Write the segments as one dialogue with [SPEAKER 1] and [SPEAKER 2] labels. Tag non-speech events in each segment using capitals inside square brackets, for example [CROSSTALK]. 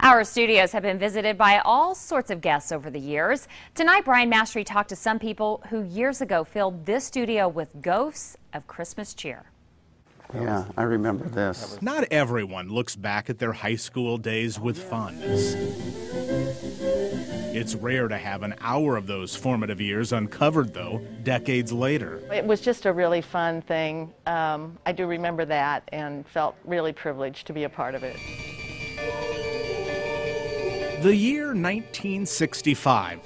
[SPEAKER 1] Our studios have been visited by all sorts of guests over the years. Tonight, Brian Mastre talked to some people who years ago filled this studio with ghosts of Christmas cheer.
[SPEAKER 2] Yeah, I remember this.
[SPEAKER 3] Not everyone looks back at their high school days with fondness. It's rare to have an hour of those formative years uncovered, though, decades later.
[SPEAKER 4] It was just a really fun thing. Um, I do remember that and felt really privileged to be a part of it.
[SPEAKER 3] The year 1965.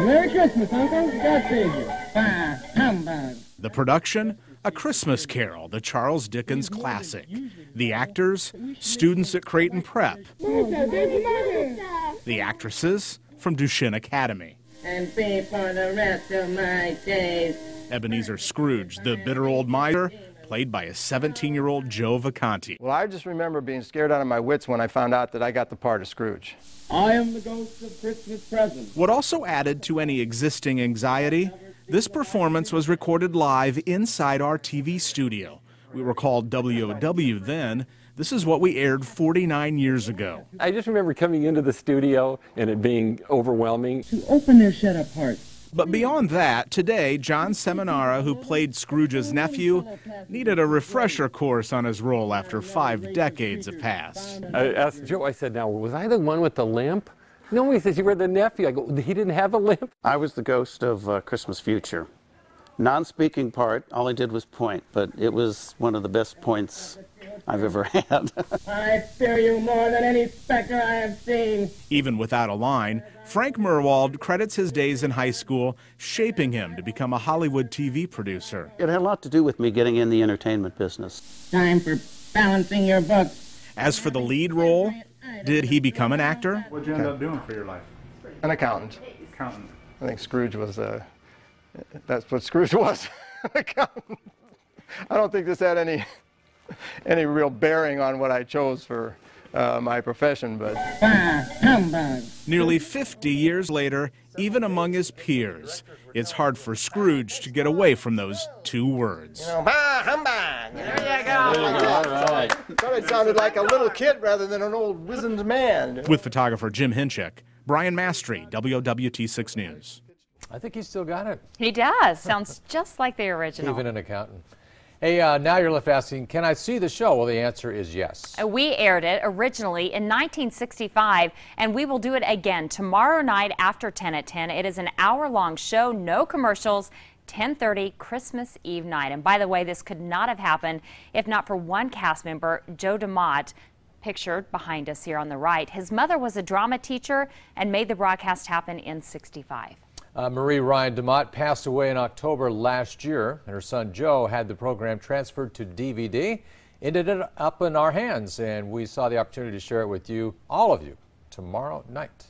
[SPEAKER 5] Merry Christmas, Uncle. God save you. Bye. Humbug.
[SPEAKER 3] The production, A Christmas Carol, the Charles Dickens classic. The actors, students at Creighton Prep. The actresses, from Duchesne Academy.
[SPEAKER 5] And pay for the rest of my days.
[SPEAKER 3] Ebenezer Scrooge, the bitter old miser, played by a 17 year old Joe Vacanti.
[SPEAKER 6] Well, I just remember being scared out of my wits when I found out that I got the part of Scrooge.
[SPEAKER 5] I am the ghost of Christmas present.
[SPEAKER 3] What also added to any existing anxiety, this performance was recorded live inside our TV studio. We were called WOW then. This is what we aired 49 years ago.
[SPEAKER 7] I just remember coming into the studio and it being overwhelming.
[SPEAKER 5] To open their shut up hearts.
[SPEAKER 3] But beyond that, today, John Seminara, who played Scrooge's nephew, needed a refresher course on his role after five decades have passed.
[SPEAKER 7] I asked Joe, I said, now, was I the one with the limp? No, he says, you were the nephew. I go, he didn't have a limp?
[SPEAKER 2] I was the ghost of uh, Christmas Future. Non speaking part, all I did was point, but it was one of the best points I've ever [LAUGHS] had.
[SPEAKER 5] I fear you more than any specter I have seen.
[SPEAKER 3] Even without a line, Frank Merwald credits his days in high school shaping him to become a Hollywood TV producer.
[SPEAKER 2] It had a lot to do with me getting in the entertainment business.
[SPEAKER 5] Time for balancing your books.
[SPEAKER 3] As for the lead role, did he become an actor?
[SPEAKER 8] What'd you end up doing for your life?
[SPEAKER 6] An accountant.
[SPEAKER 8] Accountant.
[SPEAKER 6] I think Scrooge was, uh, that's what Scrooge [LAUGHS] was. An accountant. I don't think this had any, any real bearing on what I chose for uh, my profession, but.
[SPEAKER 5] Bah, humbug.
[SPEAKER 3] Nearly 50 years later, even among his peers, it's hard for Scrooge to get away from those two words.
[SPEAKER 6] Bah, humbug! There you go. I thought it sounded like a little kid rather than an old wizened man.
[SPEAKER 3] With photographer Jim Hinchek, Brian Mastre, WWT6 News.
[SPEAKER 9] I think he's still got it.
[SPEAKER 1] He does. Sounds just like the original.
[SPEAKER 9] Even an accountant. Hey, uh, now you're left asking, can I see the show? Well, the answer is yes.
[SPEAKER 1] Uh, We aired it originally in 1965, and we will do it again tomorrow night after 10 at 10. It is an hour-long show, no commercials. 10:30 Christmas Eve night. And by the way, this could not have happened if not for one cast member, Joe DeMott, pictured behind us here on the right. His mother was a drama teacher and made the broadcast happen in 65.
[SPEAKER 9] Uh, Marie Ryan DeMott passed away in October last year, and her son Joe had the program transferred to DVD. Ended up in our hands, and we saw the opportunity to share it with you, all of you, tomorrow night.